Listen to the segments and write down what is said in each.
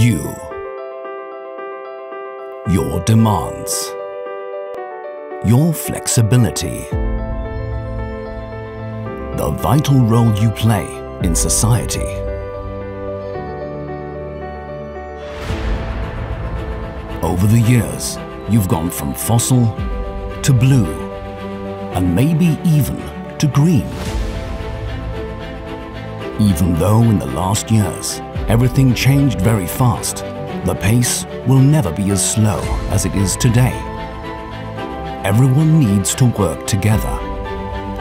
You. Your demands. Your flexibility. The vital role you play in society. Over the years, you've gone from fossil to blue and maybe even to green. Even though in the last years everything changed very fast, the pace will never be as slow as it is today. Everyone needs to work together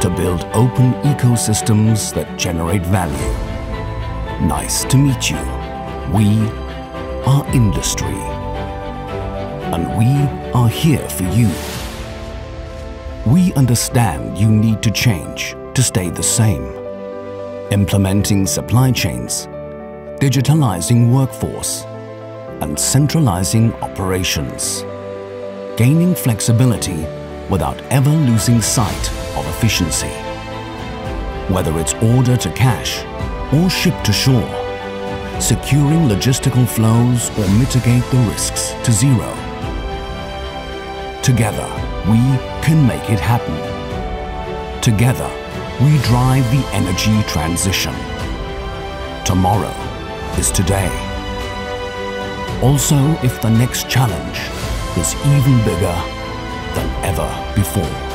to build open ecosystems that generate value. Nice to meet you. We are industry. And we are here for you. We understand you need to change to stay the same. Implementing supply chains, digitalizing workforce, and centralizing operations. Gaining flexibility without ever losing sight of efficiency. Whether it's order to cash or ship to shore, securing logistical flows or mitigate the risks to zero. Together, we can make it happen. Together, we drive the energy transition. Tomorrow is today. Also, if the next challenge is even bigger than ever before.